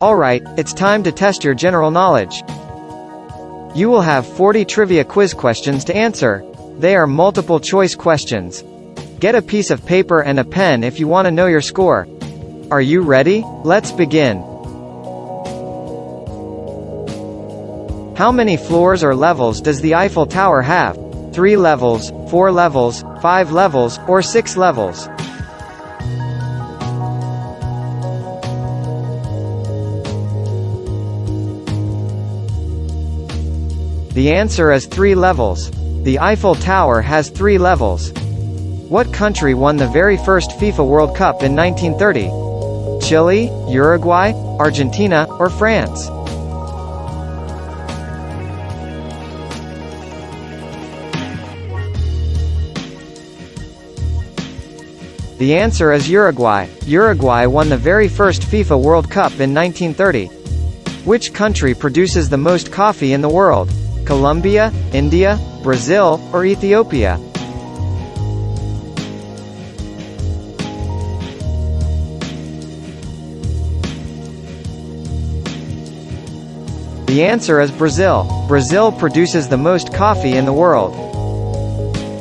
Alright, it's time to test your general knowledge. You will have 40 trivia quiz questions to answer. They are multiple choice questions. Get a piece of paper and a pen if you want to know your score. Are you ready? Let's begin. How many floors or levels does the Eiffel Tower have? 3 levels, 4 levels, 5 levels, or 6 levels? The answer is 3 levels. The Eiffel Tower has 3 levels. What country won the very first FIFA World Cup in 1930? Chile, Uruguay, Argentina, or France? The answer is Uruguay. Uruguay won the very first FIFA World Cup in 1930. Which country produces the most coffee in the world? Colombia, India, Brazil, or Ethiopia? The answer is Brazil. Brazil produces the most coffee in the world.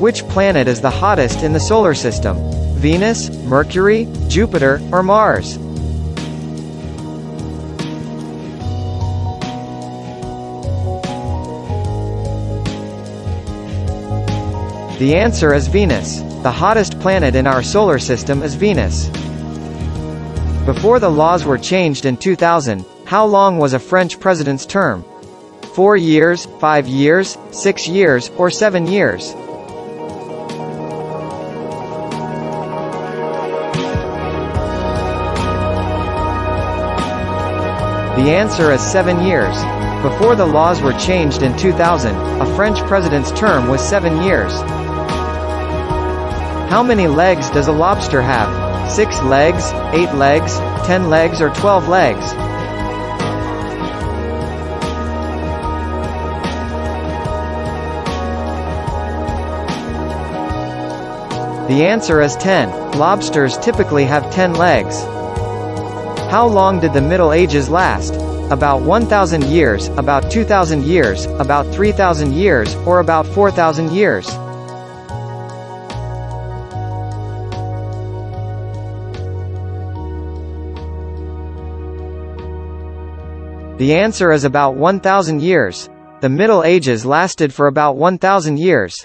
Which planet is the hottest in the solar system? Venus, Mercury, Jupiter, or Mars? The answer is Venus. The hottest planet in our solar system is Venus. Before the laws were changed in 2000, how long was a French president's term? Four years, five years, six years, or seven years? The answer is seven years. Before the laws were changed in 2000, a French president's term was seven years. How many legs does a lobster have? 6 legs, 8 legs, 10 legs or 12 legs? The answer is 10. Lobsters typically have 10 legs. How long did the Middle Ages last? About 1,000 years, about 2,000 years, about 3,000 years, or about 4,000 years? The answer is about 1,000 years. The Middle Ages lasted for about 1,000 years.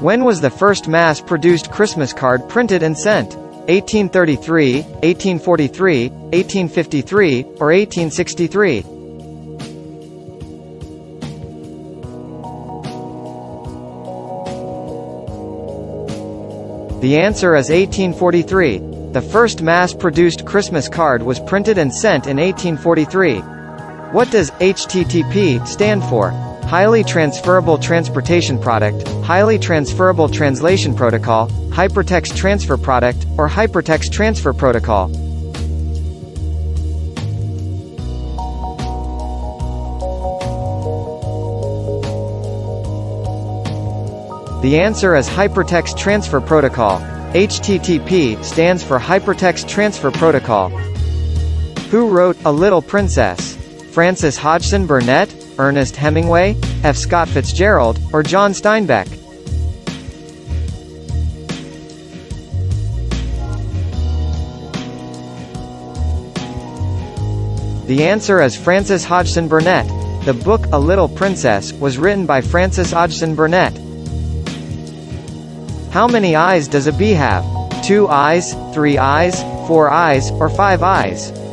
When was the first mass-produced Christmas card printed and sent? 1833, 1843, 1853, or 1863? The answer is 1843. The first mass-produced Christmas card was printed and sent in 1843. What does HTTP stand for? Highly Transferable Transportation Product, Highly Transferable Translation Protocol, Hypertext Transfer Product, or Hypertext Transfer Protocol. The answer is Hypertext Transfer Protocol. HTTP stands for Hypertext Transfer Protocol. Who wrote A Little Princess? Frances Hodgson Burnett, Ernest Hemingway, F. Scott Fitzgerald, or John Steinbeck? The answer is Frances Hodgson Burnett. The book A Little Princess was written by Frances Hodgson Burnett. How many eyes does a bee have? Two eyes, three eyes, four eyes, or five eyes?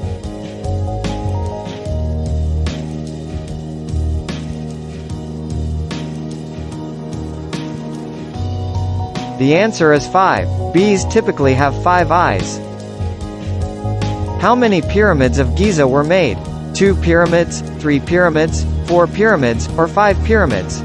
The answer is 5. Bees typically have 5 eyes. How many pyramids of Giza were made? 2 pyramids, 3 pyramids, 4 pyramids, or 5 pyramids?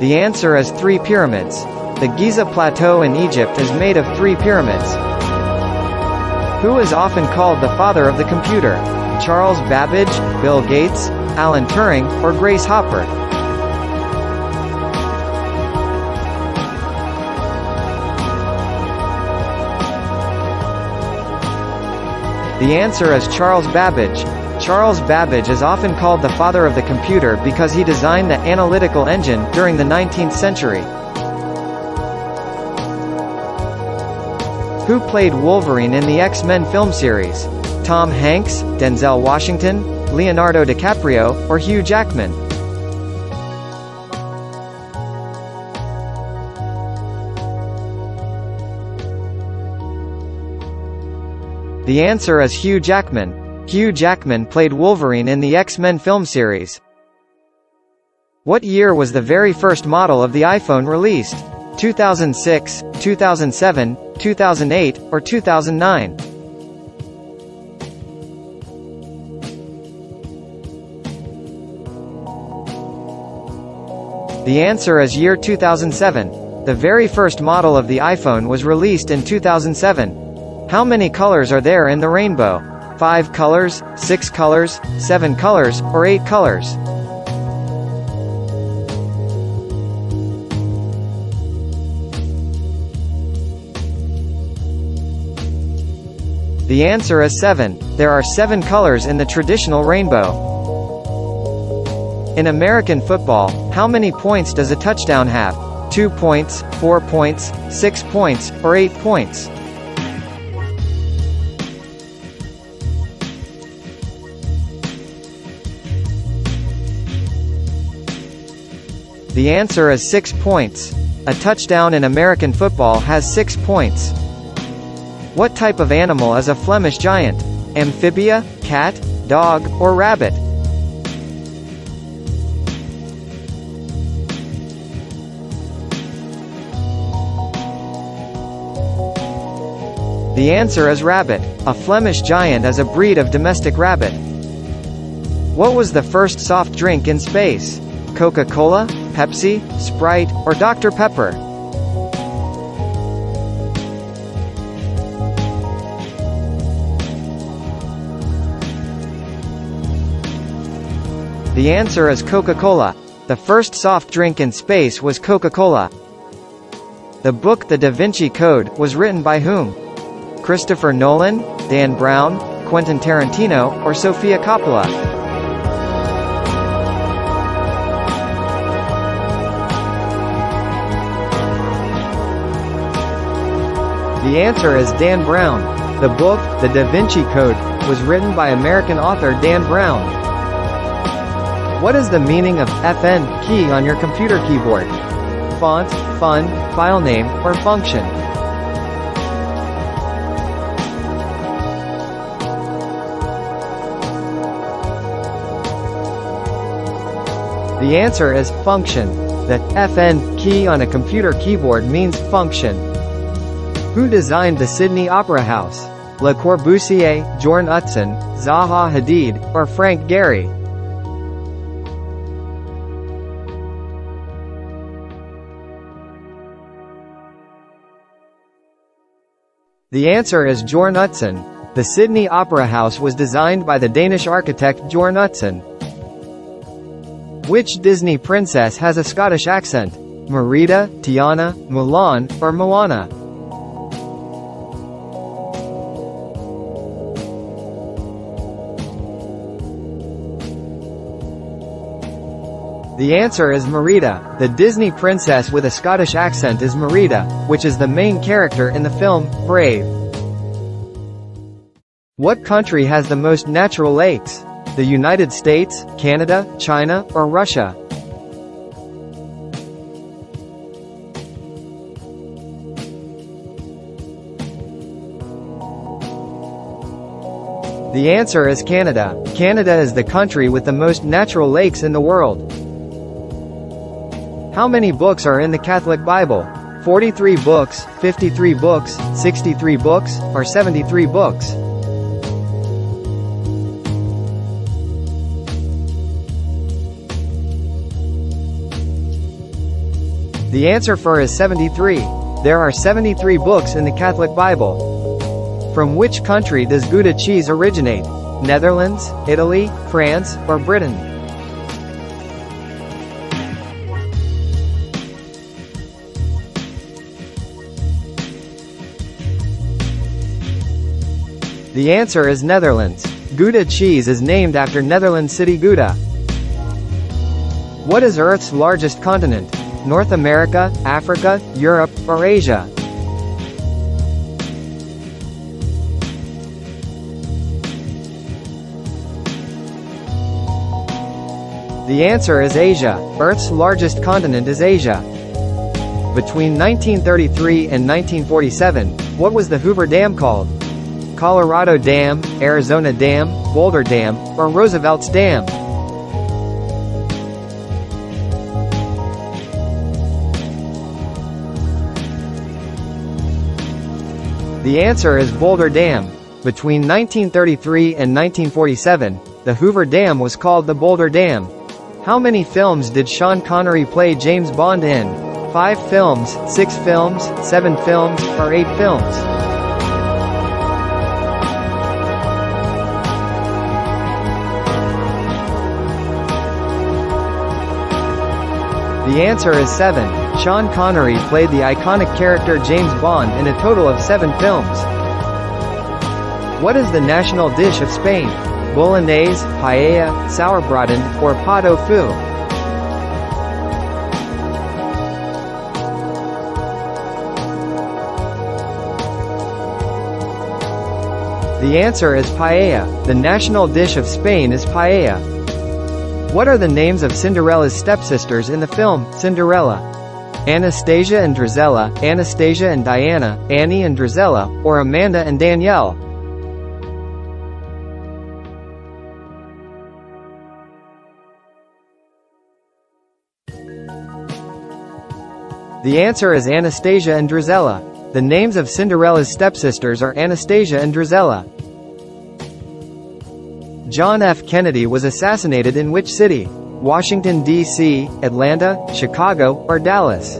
The answer is 3 pyramids. The Giza Plateau in Egypt is made of 3 pyramids. Who is often called the father of the computer? Charles Babbage, Bill Gates, Alan Turing, or Grace Hopper. The answer is Charles Babbage. Charles Babbage is often called the father of the computer because he designed the analytical engine during the 19th century. Who played Wolverine in the X-Men film series? Tom Hanks, Denzel Washington, Leonardo DiCaprio, or Hugh Jackman? The answer is Hugh Jackman. Hugh Jackman played Wolverine in the X-Men film series. What year was the very first model of the iPhone released? 2006, 2007, 2008, or 2009? The answer is year 2007. The very first model of the iPhone was released in 2007. How many colors are there in the rainbow? 5 colors, 6 colors, 7 colors, or 8 colors? The answer is 7. There are 7 colors in the traditional rainbow. In American football, how many points does a touchdown have? 2 points, 4 points, 6 points, or 8 points? The answer is 6 points. A touchdown in American football has 6 points. What type of animal is a Flemish giant? Amphibia, cat, dog, or rabbit? The answer is rabbit. A Flemish giant is a breed of domestic rabbit. What was the first soft drink in space? Coca-Cola, Pepsi, Sprite, or Dr. Pepper? The answer is Coca-Cola. The first soft drink in space was Coca-Cola. The book The Da Vinci Code was written by whom? Christopher Nolan, Dan Brown, Quentin Tarantino, or Sofia Coppola? The answer is Dan Brown. The book, The Da Vinci Code, was written by American author Dan Brown. What is the meaning of FN key on your computer keyboard? Font, fun, file name, or function? The answer is function. The FN key on a computer keyboard means function. Who designed the Sydney Opera House? Le Corbusier, Bjorn Utzon, Zaha Hadid, or Frank Gehry? The answer is Bjorn Utzon. The Sydney Opera House was designed by the Danish architect Bjorn Utzon. Which Disney princess has a Scottish accent? Merida, Tiana, Mulan, or Moana? The answer is Merida. The Disney princess with a Scottish accent is Merida, which is the main character in the film, Brave. What country has the most natural lakes? The United States, Canada, China, or Russia? The answer is Canada. Canada is the country with the most natural lakes in the world. How many books are in the Catholic Bible? 43 books, 53 books, 63 books, or 73 books? The answer for is 73. There are 73 books in the Catholic Bible. From which country does Gouda cheese originate? Netherlands, Italy, France, or Britain? The answer is Netherlands. Gouda cheese is named after Netherlands city Gouda. What is Earth's largest continent? North America, Africa, Europe, or Asia? The answer is Asia. Earth's largest continent is Asia. Between 1933 and 1947, what was the Hoover Dam called? Colorado Dam, Arizona Dam, Boulder Dam, or Roosevelt's Dam? The answer is Boulder Dam. Between 1933 and 1947, the Hoover Dam was called the Boulder Dam. How many films did Sean Connery play James Bond in? 5 films, 6 films, 7 films, or 8 films? The answer is 7. Sean Connery played the iconic character James Bond in a total of 7 films. What is the national dish of Spain? bolognese, paella, sauerbraten, or pot au feu. The answer is paella. The national dish of Spain is paella. What are the names of Cinderella's stepsisters in the film, Cinderella? Anastasia and Drizella, Anastasia and Diana, Annie and Drizella, or Amanda and Danielle? The answer is Anastasia and Drizella. The names of Cinderella's stepsisters are Anastasia and Drizella. John F. Kennedy was assassinated in which city? Washington, D.C., Atlanta, Chicago, or Dallas?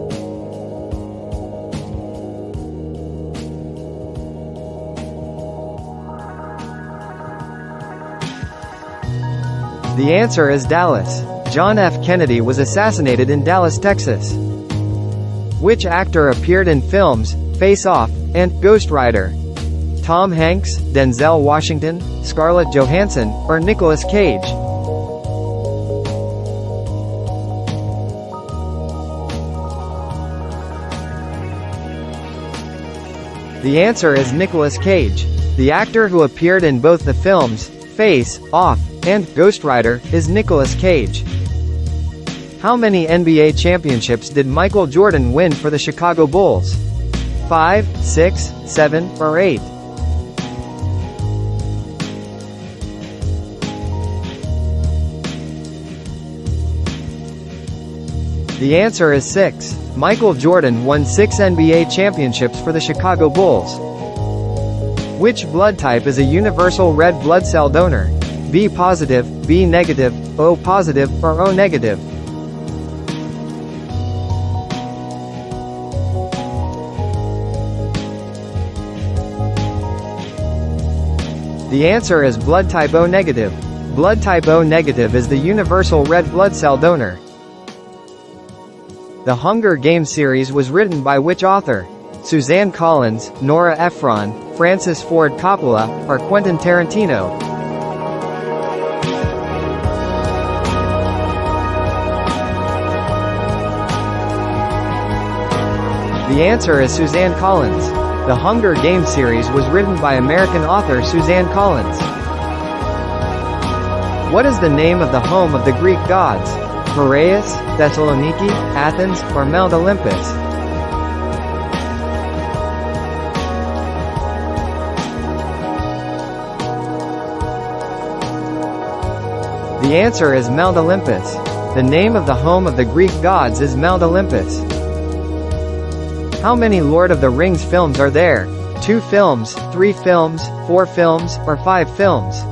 The answer is Dallas. John F. Kennedy was assassinated in Dallas, Texas. Which actor appeared in films, Face Off, and Ghost Rider? Tom Hanks, Denzel Washington, Scarlett Johansson, or Nicolas Cage? The answer is Nicolas Cage. The actor who appeared in both the films, Face, Off, and Ghost Rider, is Nicolas Cage. How many NBA championships did Michael Jordan win for the Chicago Bulls? 5, 6, 7, or 8? The answer is 6. Michael Jordan won 6 NBA championships for the Chicago Bulls. Which blood type is a universal red blood cell donor? B positive, B negative, O positive, or O negative? The answer is blood type O negative. Blood type O negative is the universal red blood cell donor. The Hunger Games series was written by which author? Suzanne Collins, Nora Ephron, Francis Ford Coppola, or Quentin Tarantino? The answer is Suzanne Collins. The Hunger Games series was written by American author Suzanne Collins. What is the name of the home of the Greek gods? Piraeus, Thessaloniki, Athens, or Mount Olympus? The answer is Mount Olympus. The name of the home of the Greek gods is Mount Olympus. How many Lord of the Rings films are there? Two films, three films, four films, or five films?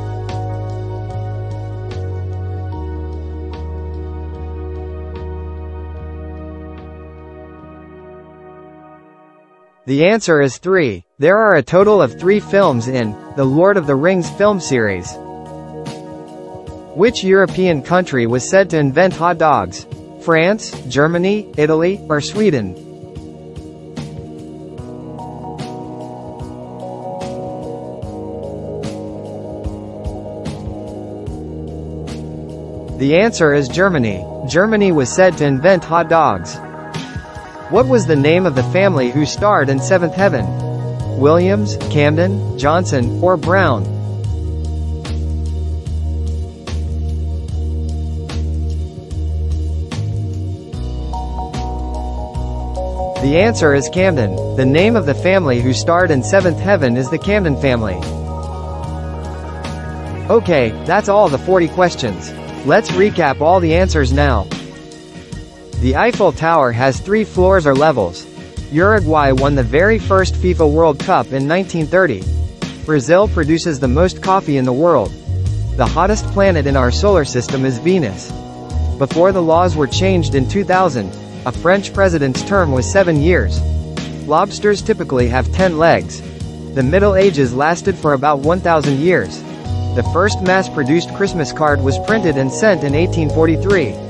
The answer is 3. There are a total of 3 films in the Lord of the Rings film series. Which European country was said to invent hot dogs? France, Germany, Italy, or Sweden? The answer is Germany. Germany was said to invent hot dogs. What was the name of the family who starred in Seventh Heaven? Williams, Camden, Johnson, or Brown? The answer is Camden. The name of the family who starred in Seventh Heaven is the Camden family. Okay, that's all the 40 questions. Let's recap all the answers now. The Eiffel Tower has three floors or levels. Uruguay won the very first FIFA World Cup in 1930. Brazil produces the most coffee in the world. The hottest planet in our solar system is Venus. Before the laws were changed in 2000, a French president's term was seven years. Lobsters typically have 10 legs. The Middle Ages lasted for about 1,000 years. The first mass-produced Christmas card was printed and sent in 1843.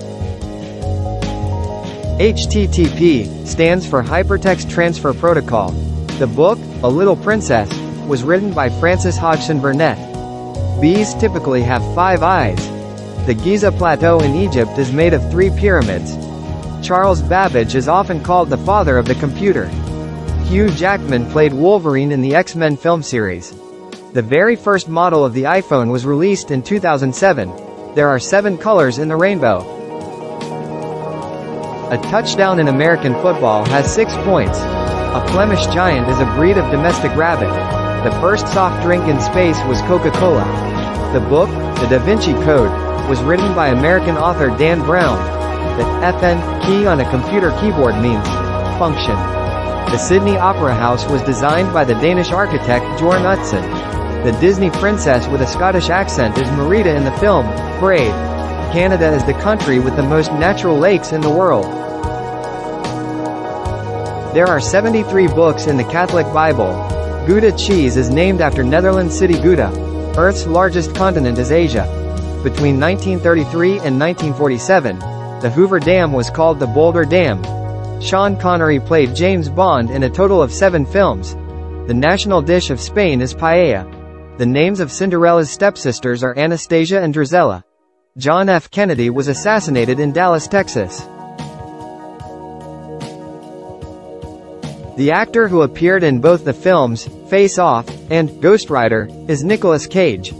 HTTP stands for Hypertext Transfer Protocol. The book, A Little Princess, was written by Frances Hodgson Burnett. Bees typically have five eyes. The Giza Plateau in Egypt is made of three pyramids. Charles Babbage is often called the father of the computer. Hugh Jackman played Wolverine in the X-Men film series. The very first model of the iPhone was released in 2007. There are seven colors in the rainbow. A touchdown in American football has six points. A Flemish giant is a breed of domestic rabbit. The first soft drink in space was Coca-Cola. The book, The Da Vinci Code, was written by American author Dan Brown. The FN key on a computer keyboard means function. The Sydney Opera House was designed by the Danish architect Jorn Utzon. The Disney princess with a Scottish accent is Merida in the film Brave. Canada is the country with the most natural lakes in the world. There are 73 books in the Catholic Bible. Gouda cheese is named after Netherlands city Gouda. Earth's largest continent is Asia. Between 1933 and 1947, the Hoover Dam was called the Boulder Dam. Sean Connery played James Bond in a total of seven films. The national dish of Spain is paella. The names of Cinderella's stepsisters are Anastasia and Drizella. John F. Kennedy was assassinated in Dallas, Texas. The actor who appeared in both the films, Face Off, and Ghost Rider, is Nicolas Cage.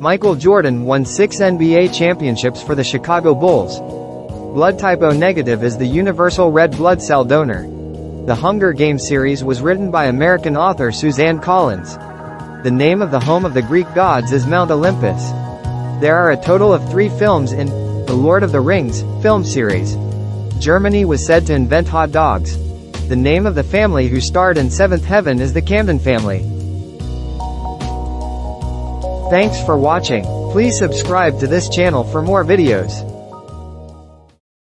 Michael Jordan won six NBA championships for the Chicago Bulls. Blood type O negative is the universal red blood cell donor. The Hunger Games series was written by American author Suzanne Collins. The name of the home of the Greek gods is Mount Olympus. There are a total of three films in The Lord of the Rings film series. Germany was said to invent hot dogs. The name of the family who starred in Seventh Heaven is the Camden family. Thanks for watching. Please subscribe to this channel for more videos.